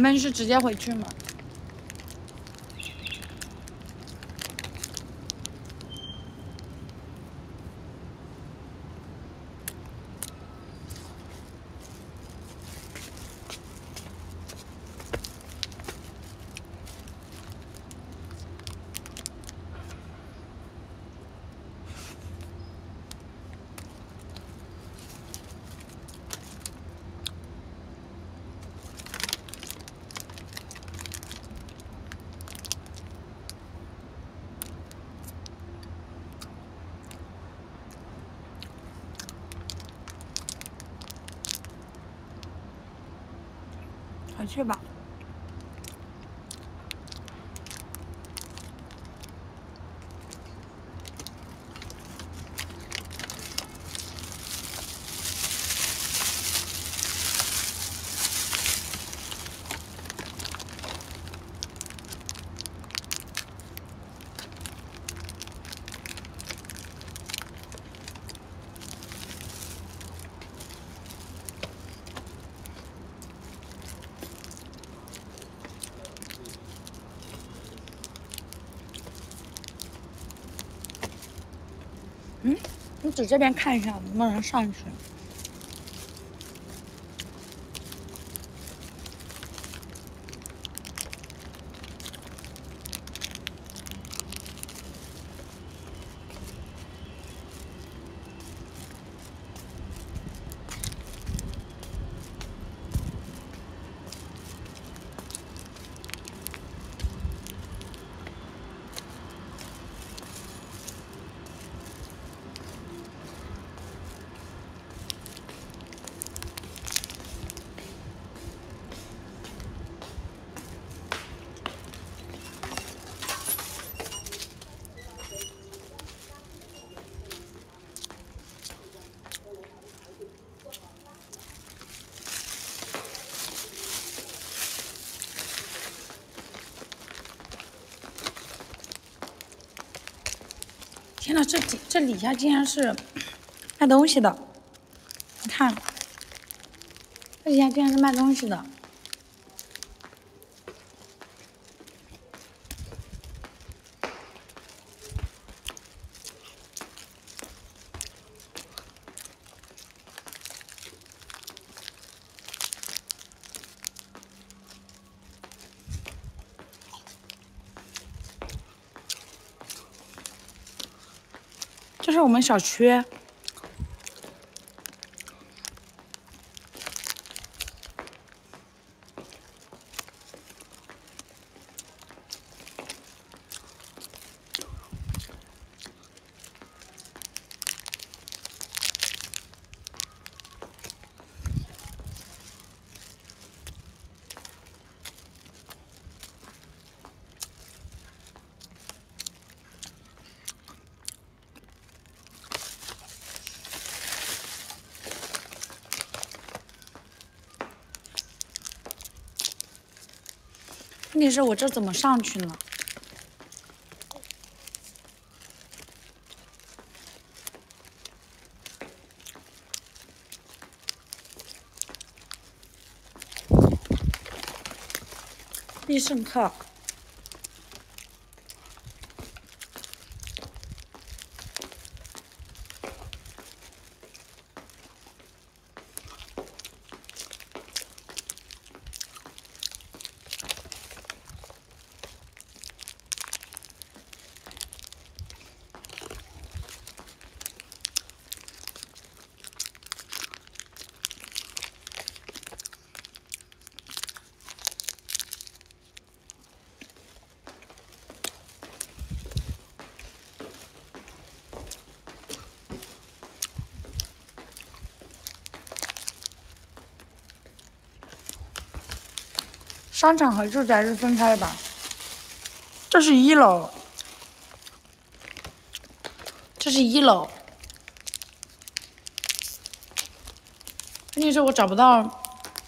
你们是直接回去吗？回去吧。嗯，你指这边看一下能不能上去。这底这底下竟然是卖东西的！你看，这底下竟然是卖东西的。是我们小区。问题是我这怎么上去呢？必胜客。商场和住宅是分开的吧？这是一楼，这是一楼。问题是我找不到，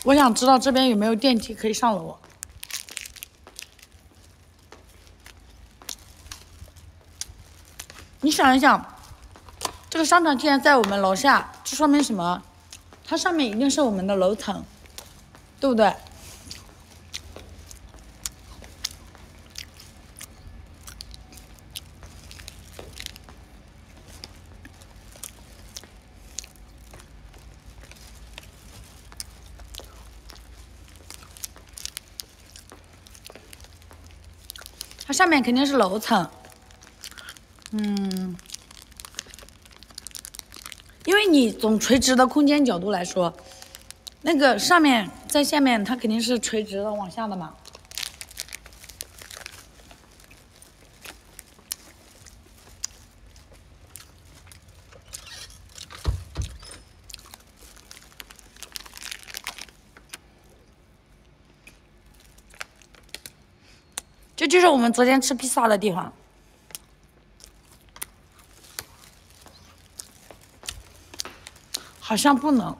我想知道这边有没有电梯可以上楼。你想一想，这个商场竟然在我们楼下，这说明什么？它上面一定是我们的楼层，对不对？上面肯定是楼层。嗯，因为你从垂直的空间角度来说，那个上面在下面，它肯定是垂直的往下的嘛。我们昨天吃披萨的地方。好像不能。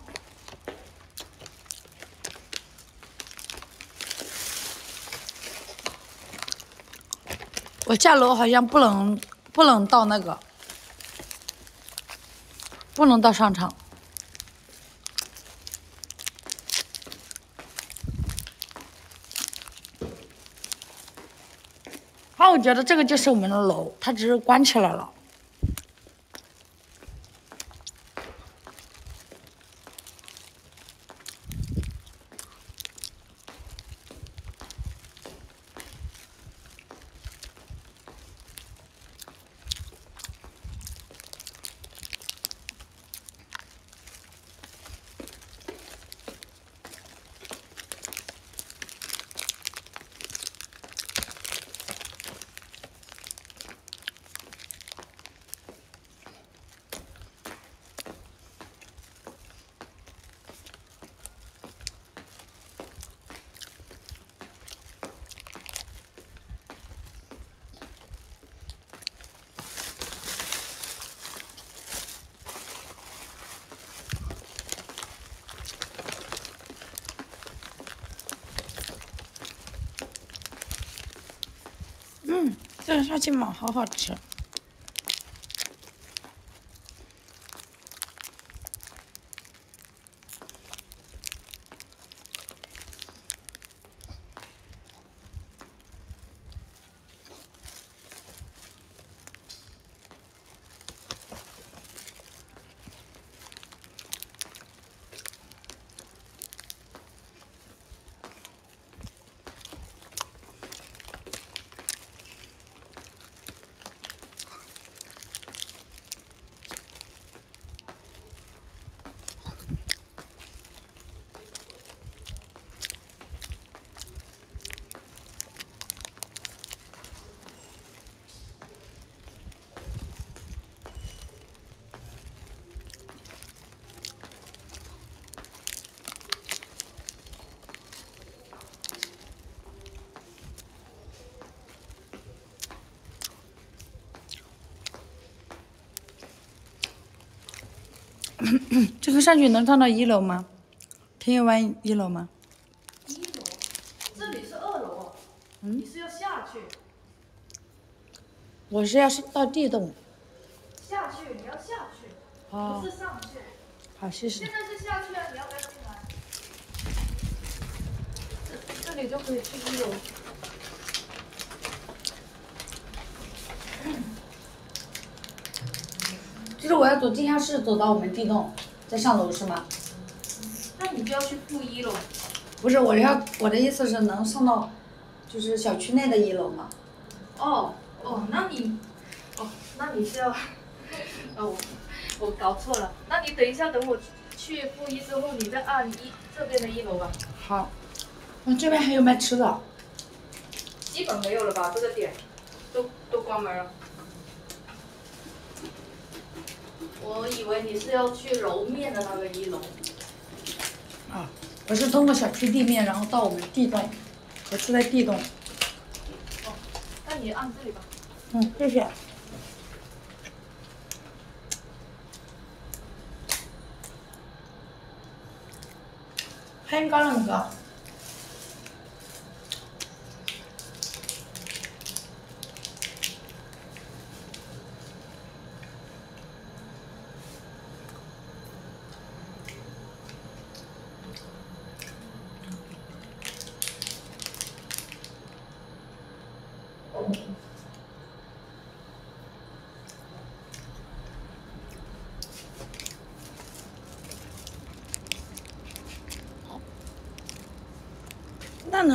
我下楼好像不能，不能到那个，不能到商场。觉得这个就是我们的楼，它只是关起来了。嗯，这沙琪玛好好吃。这个上去能上到一楼吗？天悦湾一楼吗？一楼，这里是二楼，嗯你是要下去，我是要是到地洞。下去，你要下去，哦不是上去。好，谢谢现。在是下去啊，你要不要进来？这这里就可以去一楼。就是我要走地下室，走到我们地洞，再上楼是吗？那你就要去负一楼。不是，我要我的意思是能上到，就是小区内的一楼吗？哦哦，那你，哦，那你是要，哦，我搞错了。那你等一下，等我去负一之后，你再按一这边的一楼吧。好。嗯，这边还有卖吃的。基本没有了吧？这个点，都都关门了。我以为你是要去楼面的那个一楼。啊，我是通过小区地面，然后到我们地洞，我是在地洞。哦，那你按这里吧。嗯，谢谢。很高很高。那能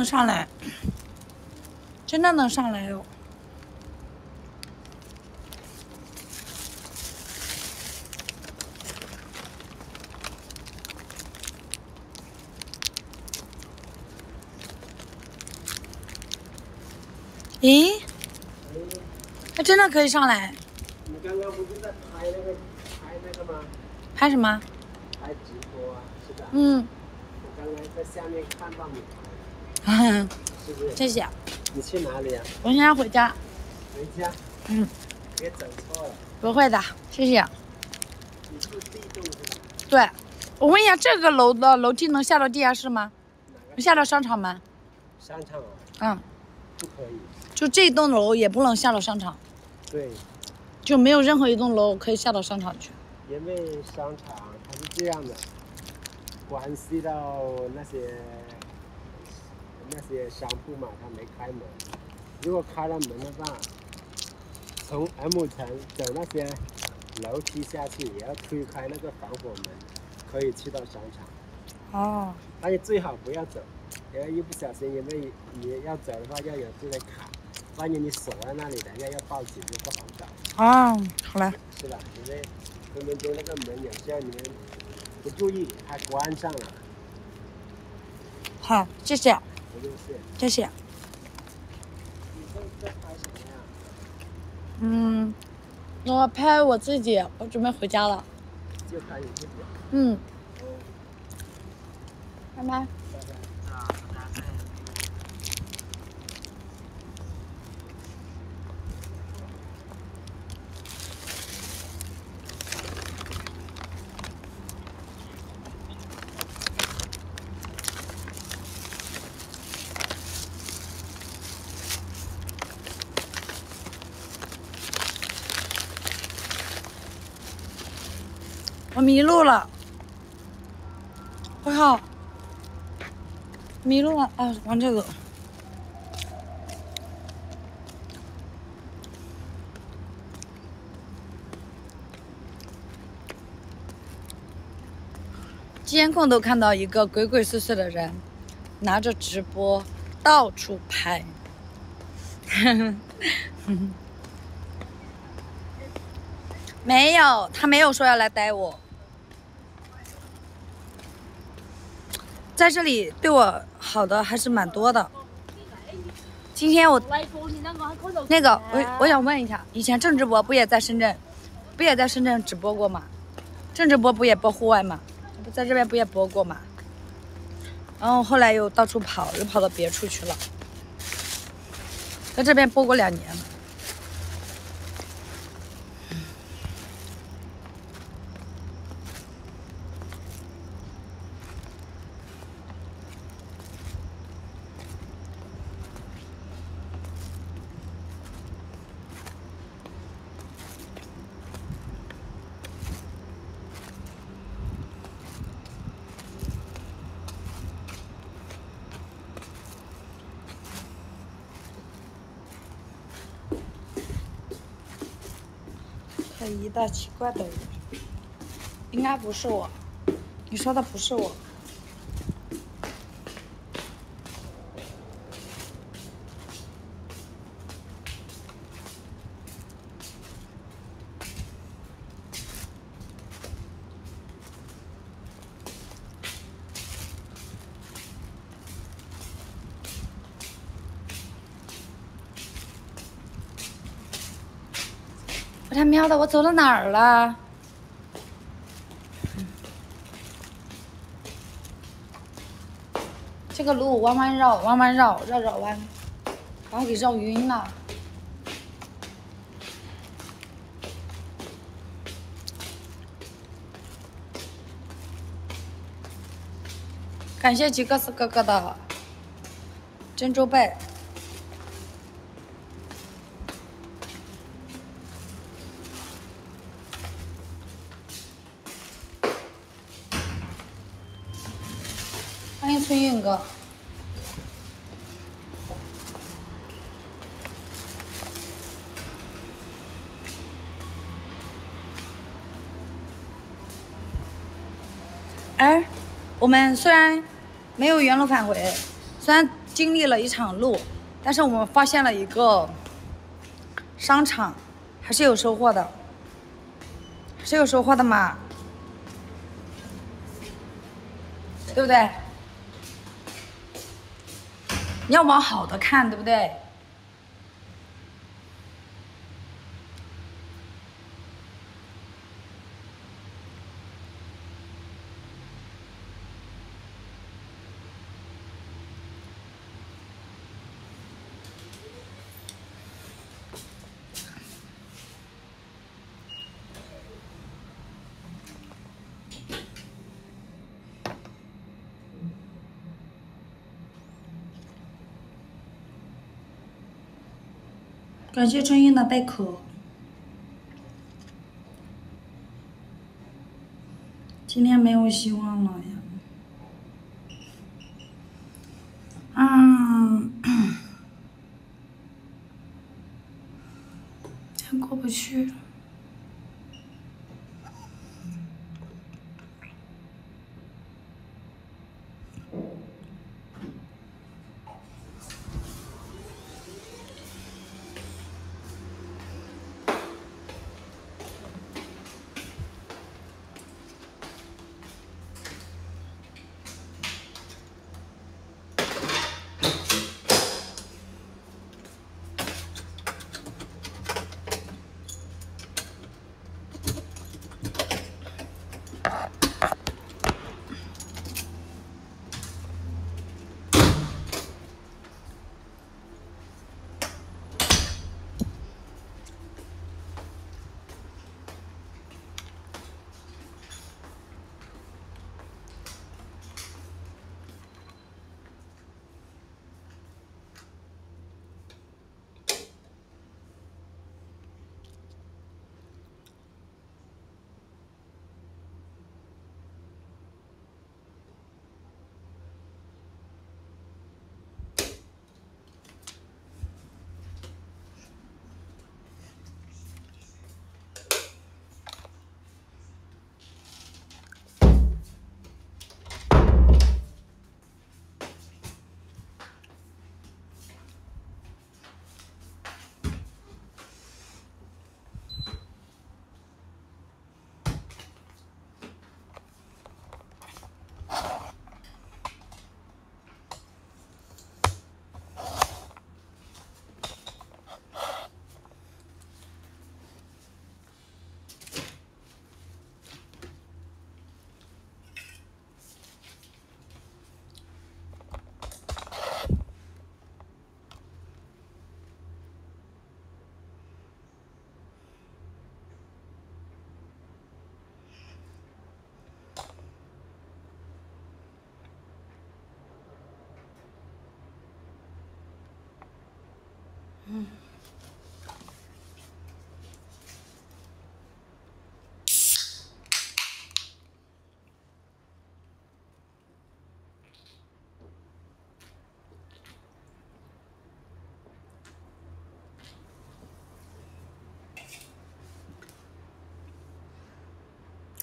上来，真的能上来哟、咦？那真的可以上来？你刚刚不是在拍那个拍那个吗？拍什么？拍直播啊，是的。嗯。我刚刚在下面看到你。拍，是不是？谢谢。你去哪里啊？我现在回家。回家。嗯，别走错了。不会的，谢谢。你住地洞是吧？对，我问一下，这个楼的楼梯能下到地下室吗？能下到商场吗？商场啊？嗯，不可以。就这栋楼也不能下到商场，对，就没有任何一栋楼可以下到商场去。因为商场它是这样的，关系到那些那些商铺嘛，它没开门。如果开了门的话，从 M 层走那些楼梯下去，也要推开那个防火门，可以去到商场。哦，但是最好不要走，因为一不小心，因为你要走的话要有这个卡，万一你锁在那里，等一下要报警就不好找。哦，好嘞。是吧？因为分分钟那个门有时候你们不注意，它关上了，好，谢谢？谢谢。嗯，我拍我自己，我准备回家了。就拍你自己。嗯。拜拜。迷路了，我靠，迷路了啊！玩这个，监控都看到一个鬼鬼祟祟的人，拿着直播到处拍。没有，他没有说要来逮我。在这里对我好的还是蛮多的。今天我那个，我我想问一下，以前郑直播不也在深圳，不也在深圳直播过吗？郑直播不也播户外吗？不在这边不也播过吗？然后后来又到处跑，又跑到别处去了。在这边播过两年了。一道、奇怪的人，应该不是我。你说的不是我。我他喵的，我走到哪儿了？这个路弯弯绕，弯弯绕，绕绕弯，把我给绕晕了。感谢吉克斯哥哥的珍珠贝。春运哥。哎，我们虽然没有原路返回，虽然经历了一场路，但是我们发现了一个商场，还是有收获的，是有收获的嘛，对不对？你要往好的看，对不对？感谢春英的贝壳。今天没有希望了呀。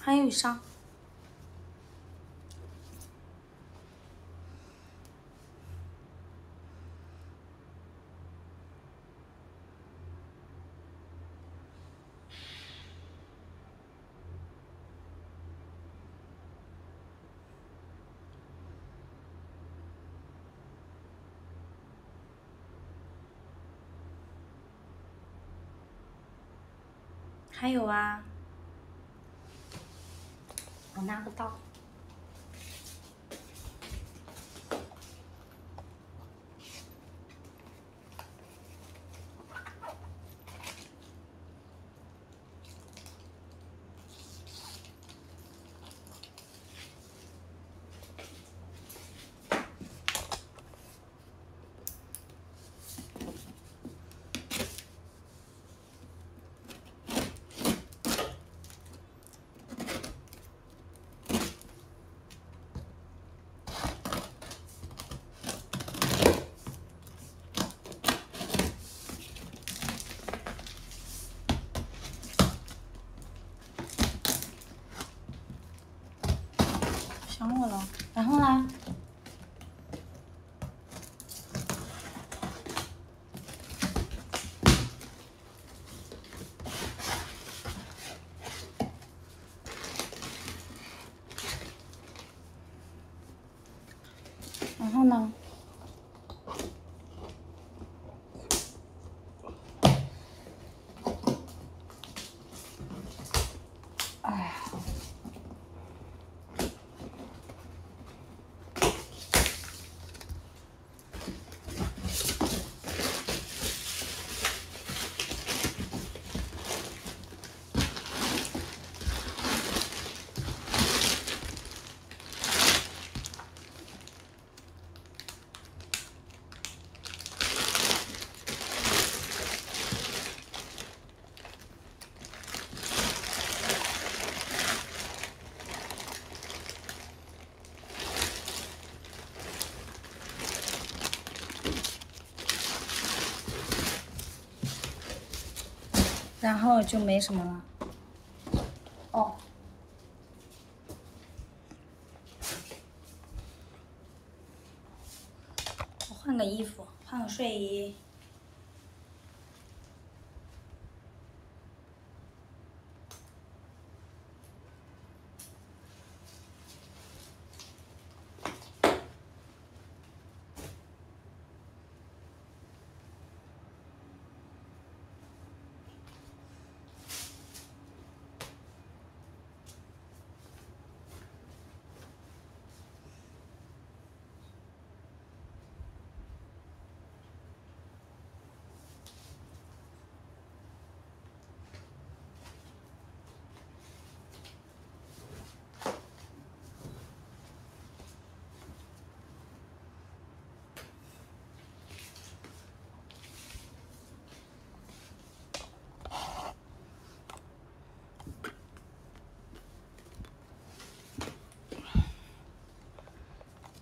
还有啥？还有啊，拿不到。想我了，然后呢？然后就没什么了。哦，我换个衣服，换个睡衣。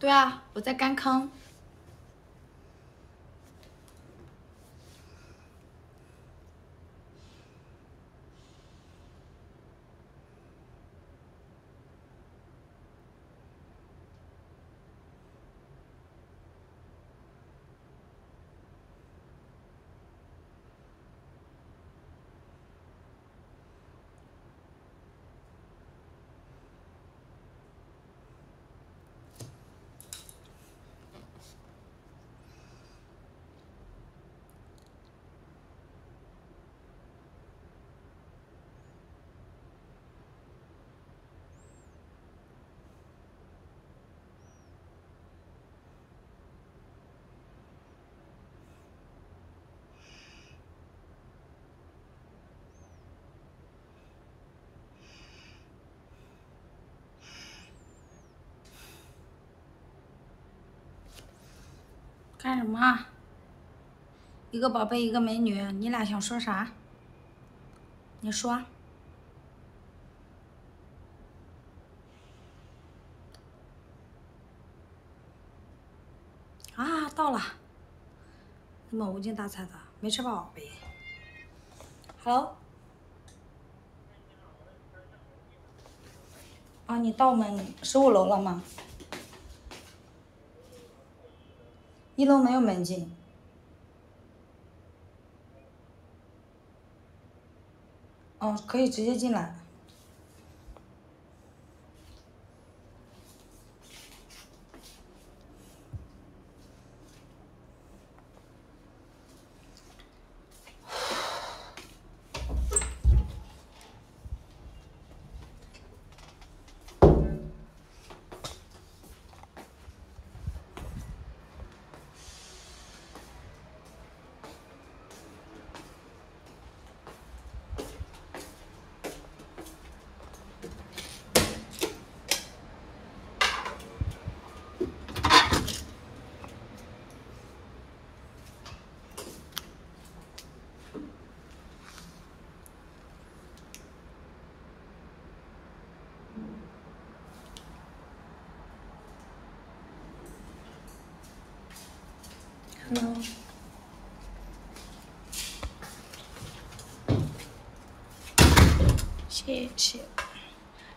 对啊，我在甘坑。干什么？一个宝贝，一个美女，你俩想说啥？你说。啊，到了。怎么无精打采的？没吃饱呗？Hello。啊，你到我们十五楼了吗？一楼没有门禁。哦，可以直接进来。谢谢，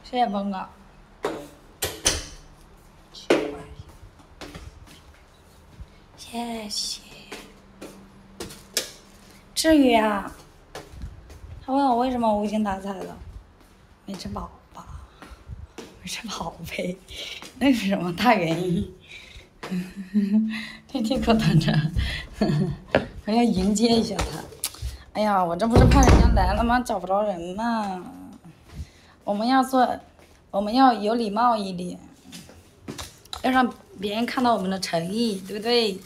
谢谢峰哥。谢谢。至于啊？他问我为什么无精打采的，没吃饱吧？没吃饱呗，那是什么大原因？天天可等着，还要迎接一下他。哎呀，我这不是怕人家来了吗？找不着人嘛。我们要做，我们要有礼貌一点，要让别人看到我们的诚意，对不对？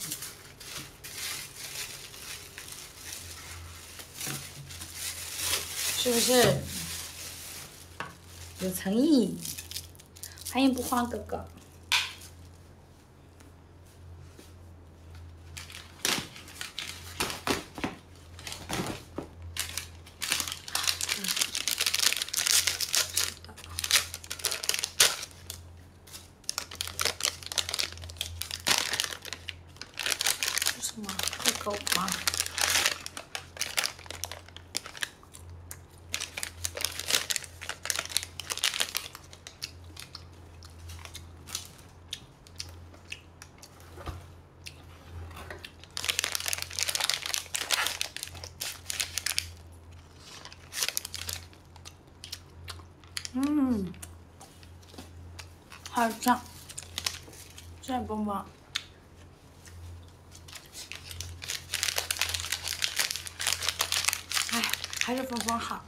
是不是？有诚意。欢迎不慌哥哥。是什么？狗吗？好吃，这 bonbonbon。哎，还是峰峰好。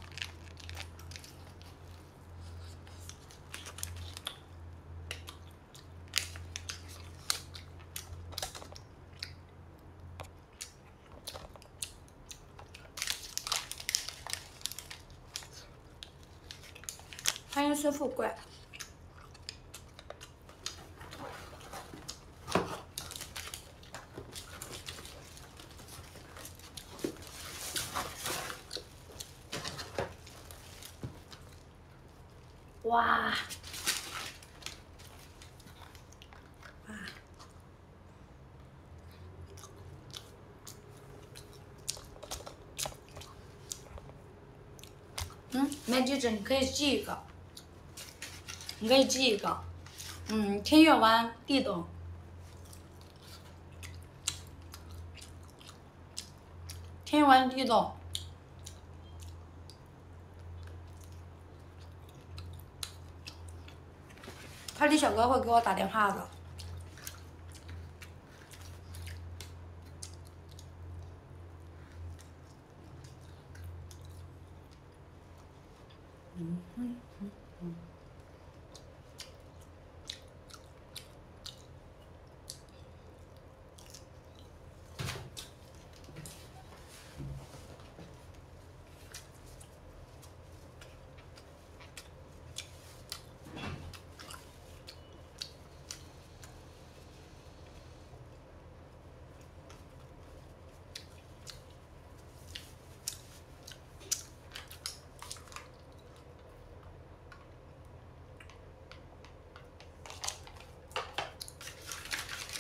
欢迎孙富贵。哇！嗯，没记着，你可以记一个。你可以记一个，嗯，天悦湾地董，天悦湾地董，快递小哥会给我打电话的。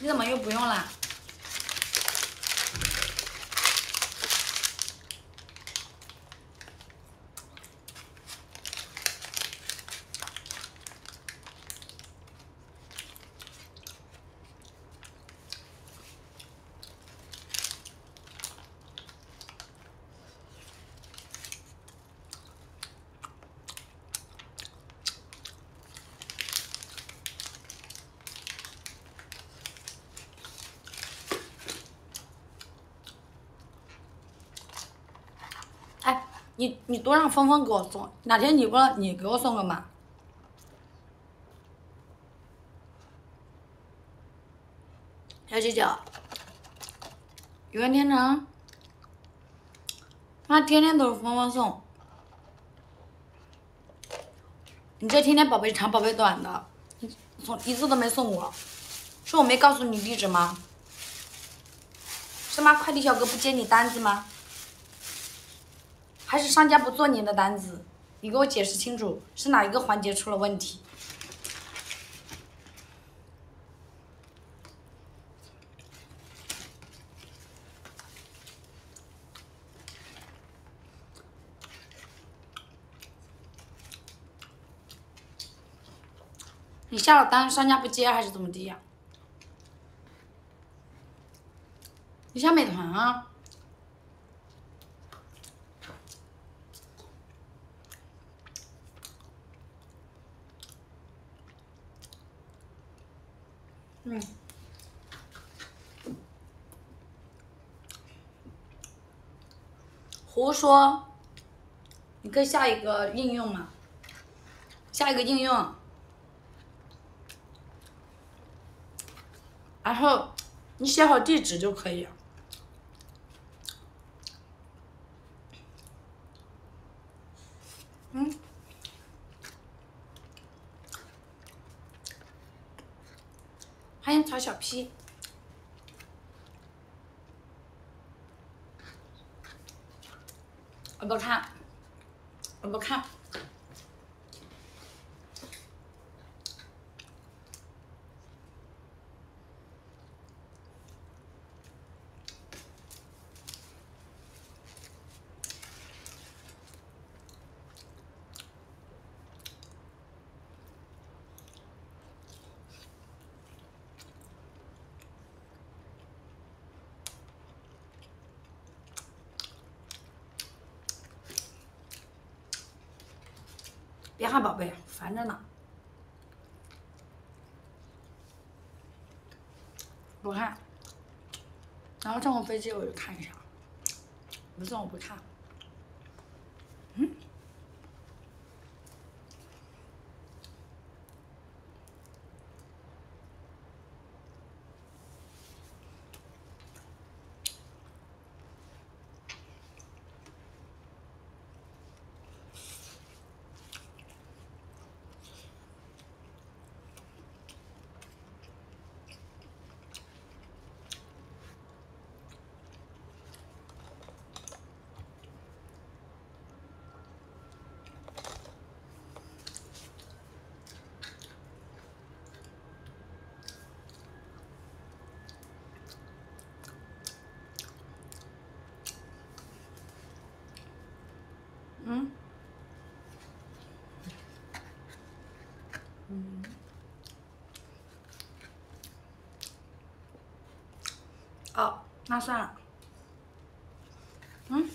你怎么又不用了？哎，你你多让峰峰给我送，哪天你不你给我送个嘛？小九九，袁天成，妈天天都是峰峰送，你这天天宝贝长宝贝短的，送一次都没送我，是我没告诉你地址吗？是吗？快递小哥不接你单子吗？还是商家不做你的单子？你给我解释清楚，是哪一个环节出了问题？你下了单，商家不接还是怎么地呀？你下美团啊？胡说！你可以下一个应用嘛？下一个应用，然后你写好地址就可以。嗯。欢迎曹小 P，我不看，我不看。着呢，不看。然后上我飞机我就看一下，不算我不看。那算了。嗯，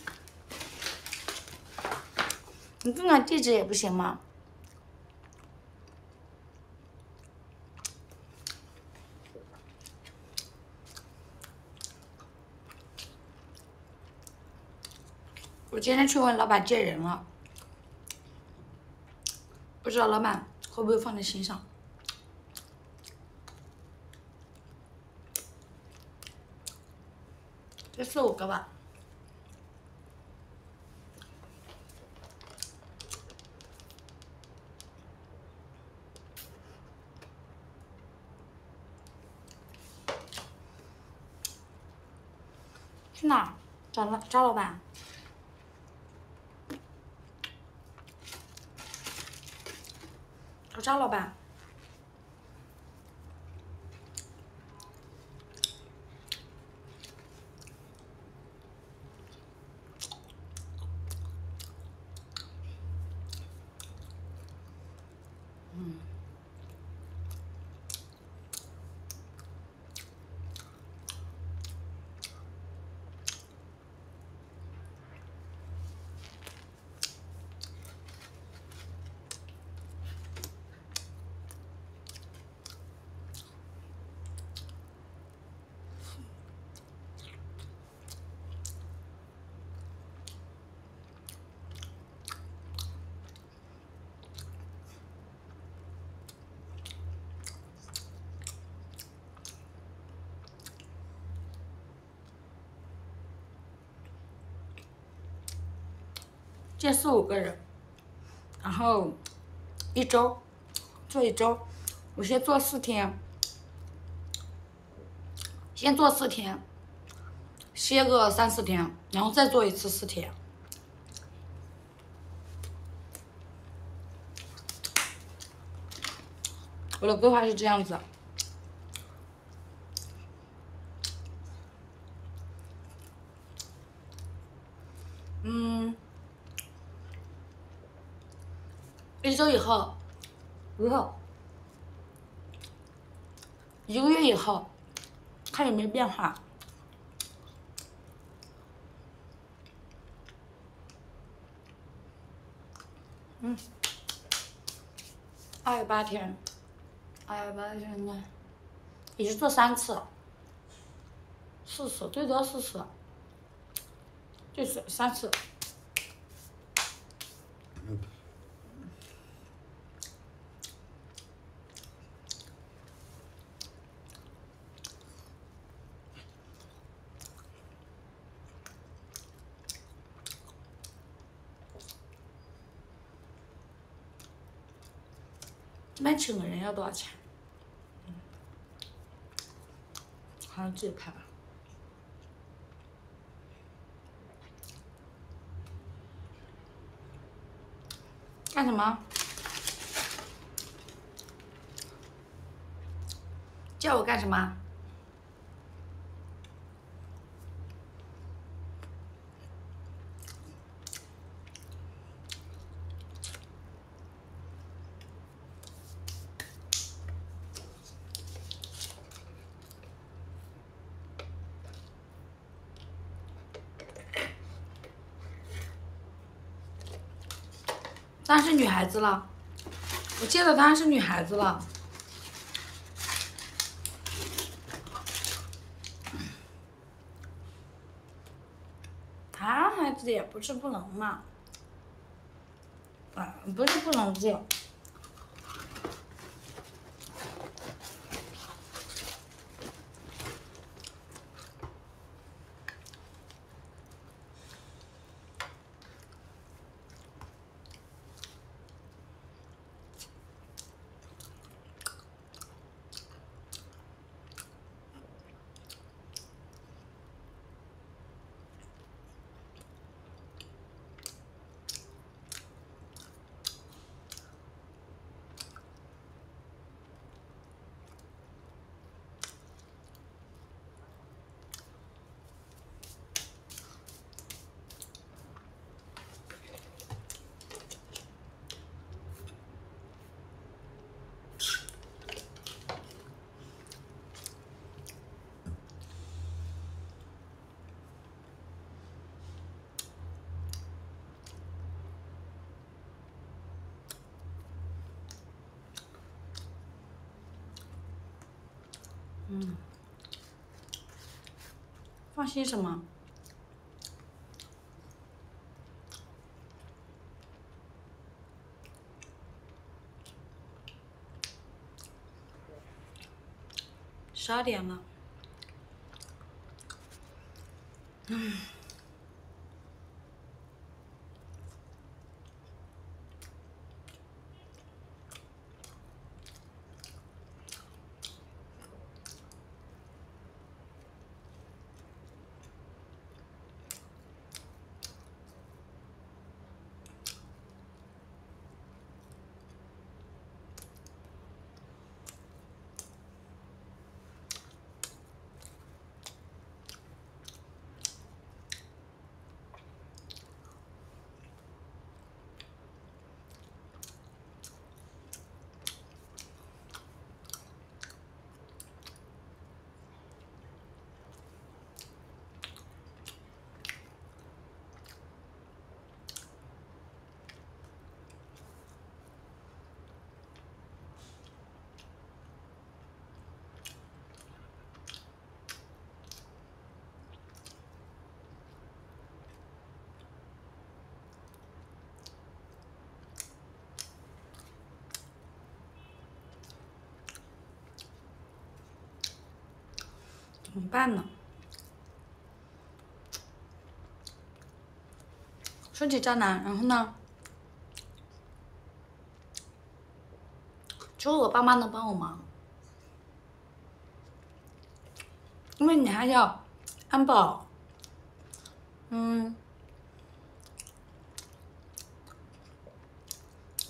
你看看地址也不行吗？我今天去问老板借人了，不知道老板会不会放在心上。这四五个吧。去哪？找老找老板。找张老板，借四五个人，然后一周做一周，我先做四天，先做四天，歇个三四天，然后再做一次四天。我的规划是这样子，嗯。一周以后，以后一个月以后，看有没有变化。嗯，二十八天，二十八天呢，也就做三次，四次最多四次，就是三次。这边请个人要多少钱？好像自己拍吧。干什么？叫我干什么？当是女孩子了，我记得当是女孩子了。男孩子也不是不能嘛，啊，不是不能叫。嗯，放心什么？十二点了。嗯。怎么办呢？说起渣男，然后呢？就我爸妈能帮我忙，因为你还要安保，嗯，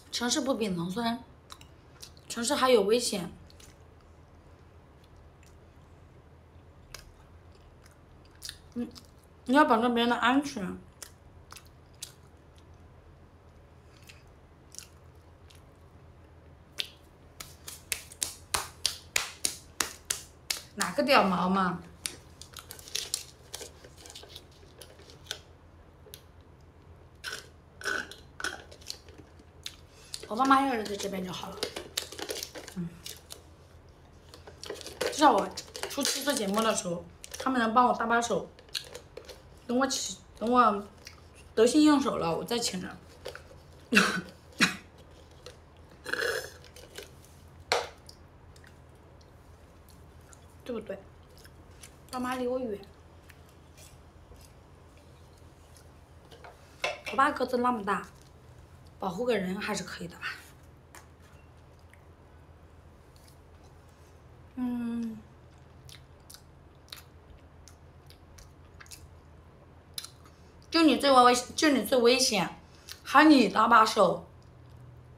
城市不比农村，城市还有危险。你要保证别人的安全。哪个屌毛嘛？我爸妈一个人在这边就好了。嗯，至少我初期做节目的时候，他们能帮我搭把手。等我起，等我得心应手了，我再请人，对不对？爸妈离我远，我爸个子那么大，保护个人还是可以的吧？嗯。就你最危危，就你最危险，喊你搭把手，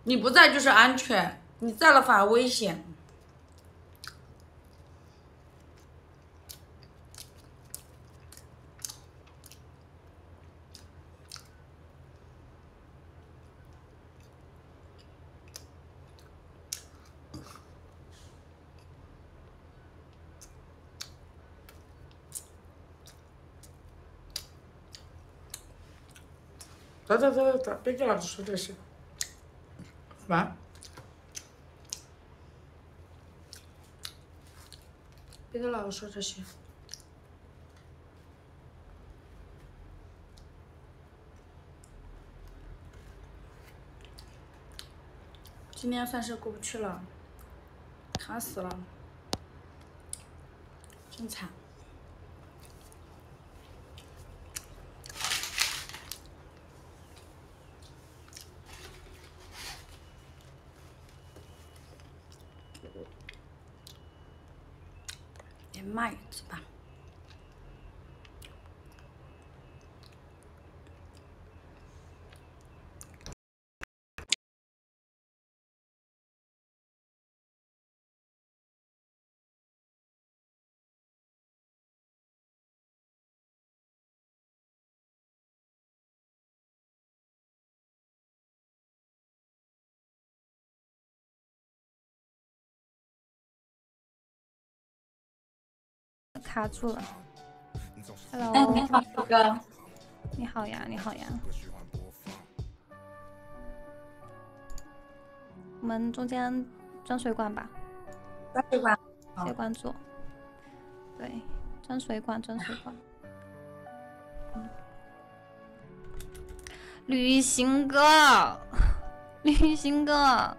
你不在就是安全，你在了反而危险。走走走走走别跟老子说这些烦别跟老子说这些今天算是过不去了卡死了真惨 Maítos. Tá? 卡住了。Hello，哎，你好，哥。你好呀，你好呀。我们中间装水管吧。装水管。谢谢关注。对，装水管，装水管。旅行哥，旅行哥。